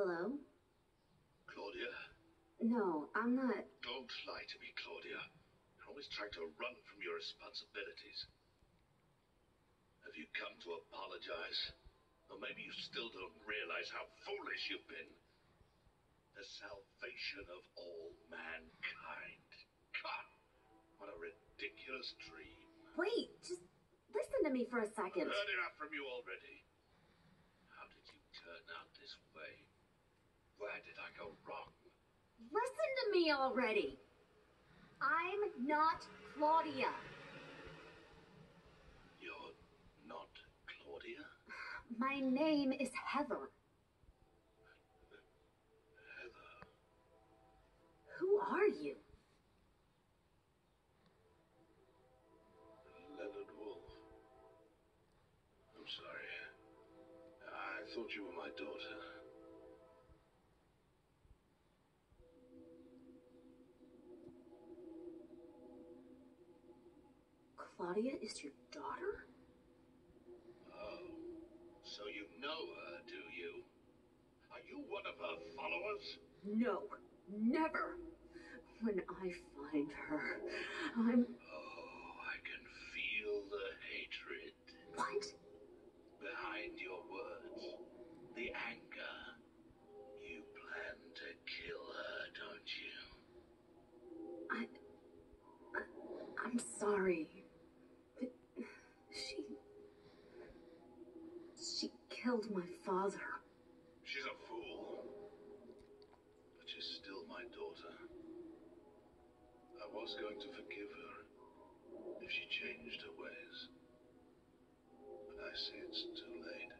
Hello? Claudia, No, I'm not. don't lie to me, Claudia. You're always trying to run from your responsibilities. Have you come to apologize? Or maybe you still don't realize how foolish you've been. The salvation of all mankind. God, what a ridiculous dream. Wait, just listen to me for a second. I've heard enough from you already. How did you turn out this way? Where did I go wrong? Listen to me already. I'm not Claudia. You're not Claudia? My name is Heather. Heather. Who are you? Leonard Wolf. I'm sorry. I thought you were my daughter. Claudia is your daughter? Oh. So you know her, do you? Are you one of her followers? No, never. When I find her, I'm. Oh, I can feel the hatred What? behind your words. The anger. You plan to kill her, don't you? I. I I'm sorry. But she. She killed my father. She's a fool. But she's still my daughter. I was going to forgive her if she changed her ways. But I see it's too late.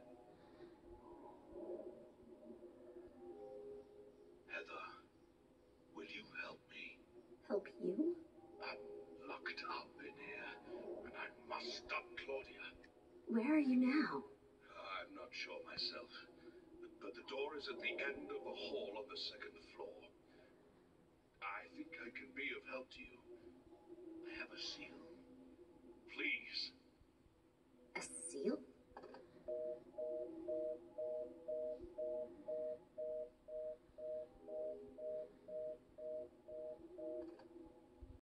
Heather, will you help me? Help you? I'm locked up in here, and I must stop Claudia. Where are you now? Not sure myself, but the door is at the end of the hall on the second floor. I think I can be of help to you. I have a seal. Please. A?